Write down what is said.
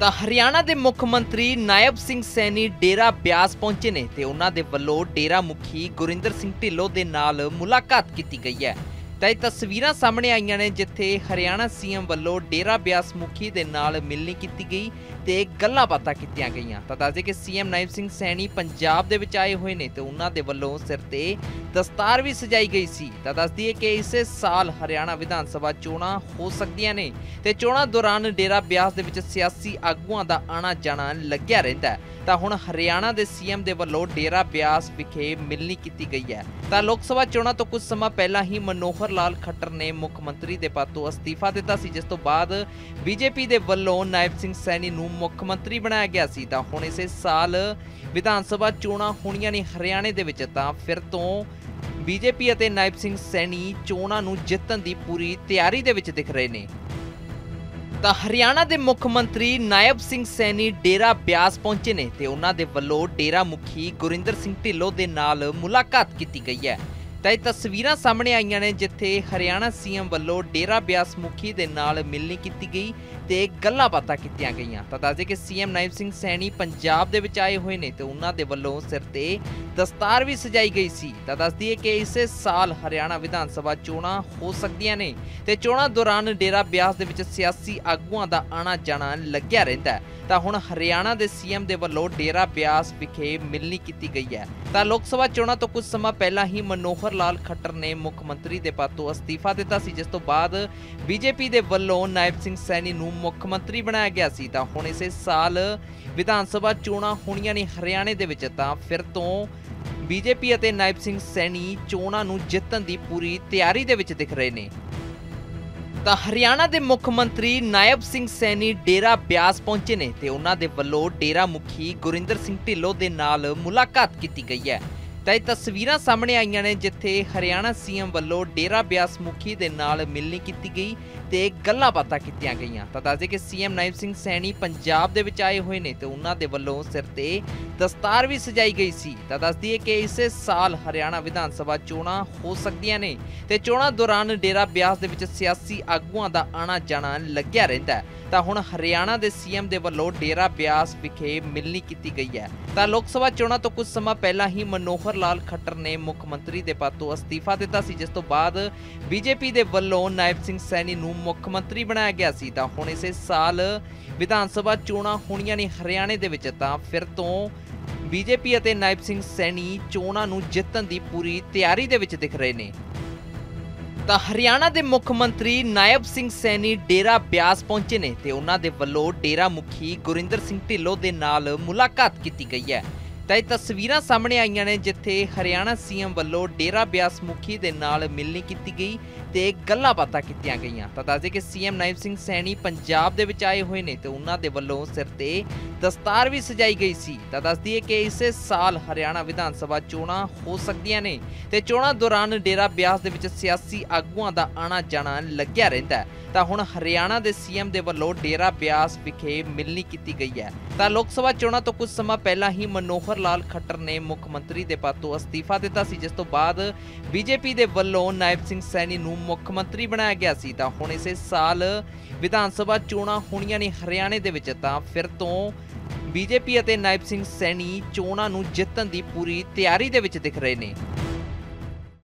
ਤਾਂ ਹਰਿਆਣਾ ਦੇ ਮੁੱਖ ਮੰਤਰੀ ਨਾਇਬ ਸਿੰਘ ਸੈਣੀ ਡੇਰਾ ਬਿਆਸ ਪਹੁੰਚੇ ਨੇ ਤੇ ਉਹਨਾਂ ਦੇ ਵੱਲੋਂ ਡੇਰਾ ਮੁਖੀ ਗੁਰਿੰਦਰ ਸਿੰਘ ਢਿੱਲੋਂ ਦੇ ਨਾਲ ਮੁਲਾਕਾਤ ਕੀਤੀ ਗਈ ਹੈ। ਤਾਂ ਇਹ ਤਸਵੀਰਾਂ ਸਾਹਮਣੇ ਆਈਆਂ ਨੇ ਜਿੱਥੇ ਹਰਿਆਣਾ ਸੀਐਮ ਵੱਲੋਂ ਡੇਰਾ ਬਿਆਸ ਮੁਖੀ ਦੇ ਨਾਲ ਮਿਲਣੀ ਕੀਤੀ ਗਈ ਤੇ ਗੱਲਾਂ ਬਾਤਾਂ ਕੀਤੀਆਂ ਗਈਆਂ। ਤਾਂ ਦੱਸਦੇ ਕਿ ਸੀਐਮ ਨਾਇਬ ਸਿੰਘ ਸੈਣੀ ਪੰਜਾਬ ਦੇ ਵਿੱਚ ਆਏ ਹੋਏ ਨੇ ਤੇ ਉਹਨਾਂ ਦੇ ਵੱਲੋਂ ਸਿਰ ਤੇ ਦਸਤਾਰ ਵੀ ਸਜਾਈ ਗਈ ਸੀ। ਤਾਂ ਦੱਸਦੀ ਹੈ ਕਿ ਇਸੇ ਸਾਲ ਹਰਿਆਣਾ ਵਿਧਾਨ ਸਭਾ ਚੋਣਾਂ ਹੋ ਸਕਦੀਆਂ ਨੇ ਤੇ ਚੋਣਾਂ ਦੌਰਾਨ ਡੇਰਾ ਬਿਆਸ ਦੇ ਵਿੱਚ ਸਿਆਸੀ ਆਗੂਆਂ ਦਾ ਆਣਾ ਜਾਣਾ ਲੱਗਿਆ ਰਹਿੰਦਾ ਹੈ। ਤਾਂ ਹੁਣ ਹਰਿਆਣਾ ਦੇ ਸੀਐਮ ਦੇ ਵੱਲੋਂ ਡੇਰਾ ਬਿਆਸ ਵਿਖੇ ਮਿਲਣੀ ਕੀਤੀ ਗਈ ਹੈ। ਤਾਂ ਲੋਕ ਸਭਾ ਚੋਣਾਂ ਤੋਂ ਕੁਝ ਸਮਾਂ ਪਹਿਲਾਂ ਹੀ ਮਨੋਹਰ ਲਾਲ ਖੱਟਰ ਨੇ ਮੁੱਖ ਮੰਤਰੀ ਦੇ ਪਦ ਤੋਂ ਅਸਤੀਫਾ ਦਿੱਤਾ ਸੀ, ਜਿਸ ਤੋਂ ਬਾਅਦ ਬੀਜੇਪੀ ਦੇ ਵੱਲੋਂ ਨਾਇਬ ਸਿੰਘ ਸੈਣੀ ਨੂੰ ਮੁੱਖ ਮੰਤਰੀ ਬਣਾਇਆ ਗਿਆ ਸੀ। ਤਾਂ ਹੁਣ ਇਸੇ ਸਾਲ ਵਿਧਾਨ ਸਭਾ ਚੋਣਾਂ ਹੋਣੀਆਂ ਨੇ ਹਰਿਆਣੇ ਦੇ ਵਿੱਚ, ਤਾਂ ਫਿਰ ਤੋਂ ਬੀਜੇਪੀ ਅਤੇ ਨਾਇਬ ਸਿੰਘ ਸੈਣੀ ਚੋਣਾਂ ਨੂੰ ਜਿੱਤਣ ਦੀ ਪੂਰੀ ਤਿਆਰੀ ਦੇ ਵਿੱਚ ਦਿਖ ਰਹੇ ਨੇ। ਤਾਂ ਹਰਿਆਣਾ ਦੇ ਮੁੱਖ ਮੰਤਰੀ ਨਾਇਬ ਸਿੰਘ ਸੈਣੀ ਡੇਰਾ ਬਿਆਸ ਪਹੁੰਚੇ ਨੇ ਤੇ ਉਹਨਾਂ ਦੇ ਵੱਲੋਂ ਡੇਰਾ ਮੁਖੀ ਗੁਰਿੰਦਰ ਸਿੰਘ ਢਿੱਲੋਂ ਦੇ ਨਾਲ ਮੁਲਾਕਾਤ ਕੀਤੀ ਗਈ ਹੈ। ਤਾਂ ਇਹ ਤਸਵੀਰਾਂ ਸਾਹਮਣੇ ਆਈਆਂ ਨੇ ਜਿੱਥੇ ਹਰਿਆਣਾ ਸੀਐਮ ਵੱਲੋਂ ਡੇਰਾ ਬਿਆਸ ਮੁਖੀ ਦੇ ਨਾਲ ਮਿਲਣੀ ਕੀਤੀ ਗਈ ਤੇ ਗੱਲਾਂ ਬਾਤਾਂ ਕੀਤੀਆਂ ਗਈਆਂ। ਤਾਂ ਦੱਸਦੇ ਕਿ ਸੀਐਮ ਨਾਇਬ ਸਿੰਘ ਸੈਣੀ ਪੰਜਾਬ ਦੇ ਵਿੱਚ ਆਏ ਹੋਏ ਨੇ ਤੇ ਉਹਨਾਂ ਦੇ ਵੱਲੋਂ ਸਿਰ ਤੇ ਦਸਤਾਰ ਵੀ ਸਜਾਈ ਗਈ ਸੀ। ਤਾਂ ਦੱਸਦੀ ਹੈ ਕਿ ਇਸੇ ਸਾਲ ਹਰਿਆਣਾ ਵਿਧਾਨ ਸਭਾ ਚੋਣਾਂ ਹੋ ਸਕਦੀਆਂ ਨੇ ਤੇ ਚੋਣਾਂ ਦੌਰਾਨ ਡੇਰਾ ਬਿਆਸ ਦੇ ਵਿੱਚ ਸਿਆਸੀ ਆਗੂਆਂ ਦਾ ਆਣਾ ਜਾਣਾ ਲੱਗਿਆ ਰਹਿੰਦਾ ਹੈ। ਤਾਂ ਹੁਣ ਹਰਿਆਣਾ ਦੇ ਸੀਐਮ ਦੇ ਵੱਲੋਂ ਡੇਰਾ ਬਿਆਸ ਵਿਖੇ ਮਿਲਣੀ ਕੀਤੀ ਗਈ ਹੈ। ਤਾਂ ਲੋਕ ਸਭਾ ਚੋਣਾਂ ਤੋਂ ਕੁਝ ਸਮਾਂ ਪਹਿਲਾਂ ਹੀ ਮਨੋਹਰ ਲਾਲ ਖੱਟਰ ਨੇ ਮੁੱਖ ਮੰਤਰੀ ਦੇ ਪਦ ਤੋਂ ਅਸਤੀਫਾ ਦਿੱਤਾ ਸੀ, ਜਿਸ ਤੋਂ ਬਾਅਦ ਬੀਜੇਪੀ ਦੇ ਵੱਲੋਂ ਨਾਇਬ ਸਿੰਘ ਸੈਣੀ ਨੂੰ ਮੁੱਖ ਮੰਤਰੀ ਬਣਾਇਆ ਗਿਆ ਸੀ। ਤਾਂ ਹੁਣ ਇਸੇ ਸਾਲ ਵਿਧਾਨ ਸਭਾ ਚੋਣਾਂ ਹੋਣੀਆਂ ਨੇ ਹਰਿਆਣੇ ਦੇ ਵਿੱਚ, ਤਾਂ ਫਿਰ ਤੋਂ ਬੀਜੇਪੀ ਅਤੇ ਨਾਇਬ ਸਿੰਘ ਸੈਣੀ ਚੋਣਾਂ ਨੂੰ ਜਿੱਤਣ ਦੀ ਪੂਰੀ ਤਿਆਰੀ ਦੇ ਵਿੱਚ ਦਿਖ ਰਹੇ ਨੇ। ਤਾਂ ਹਰਿਆਣਾ ਦੇ ਮੁੱਖ ਮੰਤਰੀ ਨਾਇਬ ਸਿੰਘ ਸੈਣੀ ਡੇਰਾ ਬਿਆਸ ਪਹੁੰਚੇ ਨੇ ਤੇ ਉਹਨਾਂ ਦੇ ਵੱਲੋਂ ਡੇਰਾ ਮੁਖੀ ਗੁਰਿੰਦਰ ਸਿੰਘ ਢਿੱਲੋਂ ਦੇ ਨਾਲ ਮੁਲਾਕਾਤ ਕੀਤੀ ਗਈ ਹੈ। ਤਾਂ ਇਹ ਤਸਵੀਰਾਂ ਸਾਹਮਣੇ ਆਈਆਂ ਨੇ ਜਿੱਥੇ ਹਰਿਆਣਾ ਸੀਐਮ ਵੱਲੋਂ ਡੇਰਾ ਬਿਆਸ ਮੁਖੀ ਦੇ ਨਾਲ ਮਿਲਣੀ ਕੀਤੀ ਗਈ ਤੇ ਗੱਲਾਂ ਬਾਤਾਂ ਕੀਤੀਆਂ ਗਈਆਂ। ਤਾਂ ਦੱਸਦੇ ਕਿ ਸੀਐਮ ਨਾਇਬ ਸਿੰਘ ਸੈਣੀ ਪੰਜਾਬ ਦੇ ਵਿੱਚ ਆਏ ਹੋਏ ਨੇ ਤੇ ਉਹਨਾਂ ਦੇ ਵੱਲੋਂ ਸਿਰ ਤੇ ਦਸਤਾਰ ਵੀ ਸਜਾਈ ਗਈ ਸੀ। ਤਾਂ ਦੱਸਦੀ ਹੈ ਕਿ ਇਸੇ ਸਾਲ ਹਰਿਆਣਾ ਵਿਧਾਨ ਸਭਾ ਚੋਣਾਂ ਹੋ ਸਕਦੀਆਂ ਨੇ ਤੇ ਚੋਣਾਂ ਦੌਰਾਨ ਡੇਰਾ ਬਿਆਸ ਦੇ ਵਿੱਚ ਸਿਆਸੀ ਆਗੂਆਂ ਦਾ ਆਣਾ ਜਾਣਾ ਲੱਗਿਆ ਰਹਿੰਦਾ ਤਾਂ ਹੁਣ ਹਰਿਆਣਾ ਦੇ ਸੀਐਮ ਦੇ ਵੱਲੋਂ ਡੇਰਾ ਬਿਆਸ ਵਿਖੇ ਮਿਲਣੀ ਕੀਤੀ ਗਈ ਹੈ। ਤਾਂ ਲੋਕ ਸਭਾ ਚੋਣਾਂ ਤੋਂ ਕੁਝ ਸਮਾਂ ਪਹਿਲਾਂ ਹੀ ਮਨੋਹਰ ਲਾਲ ਖੱਟਰ ਨੇ ਮੁੱਖ ਮੰਤਰੀ ਦੇ ਪਦ ਤੋਂ ਅਸਤੀਫਾ ਦਿੱਤਾ ਸੀ, ਜਿਸ ਤੋਂ ਬਾਅਦ ਬੀਜੇਪੀ ਦੇ ਵੱਲੋਂ ਨਾਇਬ ਸਿੰਘ ਸੈਣੀ ਨੂੰ ਮੁੱਖ ਮੰਤਰੀ ਬਣਾਇਆ ਗਿਆ ਸੀ। ਤਾਂ ਹੁਣ ਇਸੇ ਸਾਲ ਵਿਧਾਨ ਸਭਾ ਚੋਣਾਂ ਹੋਣੀਆਂ ਨੇ ਹਰਿਆਣੇ ਦੇ ਵਿੱਚ, ਤਾਂ ਫਿਰ ਤੋਂ ਬੀਜੇਪੀ ਅਤੇ ਨਾਇਬ ਸਿੰਘ ਸੈਣੀ ਚੋਣਾਂ ਨੂੰ ਜਿੱਤਣ ਦੀ ਪੂਰੀ ਤਿਆਰੀ ਦੇ ਵਿੱਚ ਦਿਖ ਰਹੇ ਨੇ। ਤਾਂ ਹਰਿਆਣਾ ਦੇ ਮੁੱਖ ਮੰਤਰੀ ਨਾਇਬ ਸਿੰਘ ਸੈਣੀ ਡੇਰਾ ਬਿਆਸ ਪਹੁੰਚੇ ਨੇ ਤੇ ਉਹਨਾਂ ਦੇ ਵੱਲੋਂ ਡੇਰਾ ਮੁਖੀ ਗੁਰਿੰਦਰ ਸਿੰਘ ਢਿੱਲੋਂ ਦੇ ਨਾਲ ਮੁਲਾਕਾਤ ਕੀਤੀ ਗਈ ਹੈ। ਤਾਂ ਇਹ ਤਸਵੀਰਾਂ ਸਾਹਮਣੇ ਆਈਆਂ ਨੇ ਜਿੱਥੇ ਹਰਿਆਣਾ ਸੀਐਮ ਵੱਲੋਂ ਡੇਰਾ ਬਿਆਸ ਮੁਖੀ ਦੇ ਨਾਲ ਮਿਲਣੀ ਕੀਤੀ ਗਈ ਤੇ ਗੱਲਾਂ ਬਾਤਾਂ ਕੀਤੀਆਂ ਗਈਆਂ। ਤਾਂ ਦੱਸਦੇ ਕਿ ਸੀਐਮ ਨਾਇਬ ਸਿੰਘ ਸੈਣੀ ਪੰਜਾਬ ਦੇ ਵਿੱਚ ਆਏ ਹੋਏ ਨੇ ਤੇ ਉਹਨਾਂ ਦੇ ਵੱਲੋਂ ਸਿਰ ਤੇ ਦਸਤਾਰ ਵੀ ਸਜਾਈ ਗਈ ਸੀ। ਤਾਂ ਦੱਸਦੀ ਹੈ ਕਿ ਇਸੇ ਸਾਲ ਹਰਿਆਣਾ ਵਿਧਾਨ ਸਭਾ ਚੋਣਾਂ ਹੋ ਸਕਦੀਆਂ ਨੇ ਤੇ ਚੋਣਾਂ ਦੌਰਾਨ ਡੇਰਾ ਬਿਆਸ ਦੇ ਵਿੱਚ ਸਿਆਸੀ ਆਗੂਆਂ ਦਾ ਆਣਾ ਜਾਣਾ ਲੱਗਿਆ ਰਹਿੰਦਾ ਤਾਂ ਹੁਣ ਹਰਿਆਣਾ ਦੇ ਸੀਐਮ ਦੇ ਵੱਲੋਂ ਡੇਰਾ ਬਿਆਸ ਵਿਖੇ ਮਿਲਣੀ ਕੀਤੀ ਗਈ ਹੈ। ਤਾਂ ਲੋਕ ਸਭਾ ਚੋਣਾਂ ਤੋਂ ਕੁਝ ਸਮਾਂ ਪਹਿਲਾਂ ਹੀ ਮਨੋਹਰ ਮਨੋਹਰ ਲਾਲ ਖੱਟਰ ਨੇ ਮੁੱਖ ਮੰਤਰੀ ਦੇ ਪਦ ਤੋਂ ਅਸਤੀਫਾ ਦਿੱਤਾ ਸੀ, ਜਿਸ ਤੋਂ ਬਾਅਦ ਬੀਜੇਪੀ ਦੇ ਵੱਲੋਂ ਨਾਇਬ ਸਿੰਘ ਸੈਣੀ ਨੂੰ ਮੁੱਖ ਮੰਤਰੀ ਬਣਾਇਆ ਗਿਆ ਸੀ। ਤਾਂ ਹੁਣ ਇਸੇ ਸਾਲ ਵਿਧਾਨ ਸਭਾ ਚੋਣਾਂ ਹੋਣੀਆਂ ਨੇ ਹਰਿਆਣੇ ਦੇ ਵਿੱਚ, ਤਾਂ ਫਿਰ ਤੋਂ ਬੀਜੇਪੀ ਅਤੇ ਨਾਇਬ ਸਿੰਘ ਸੈਣੀ ਚੋਣਾਂ ਨੂੰ ਜਿੱਤਣ ਦੀ ਪੂਰੀ ਤਿਆਰੀ ਦੇ ਵਿੱਚ ਦਿਖ ਰਹੇ ਨੇ।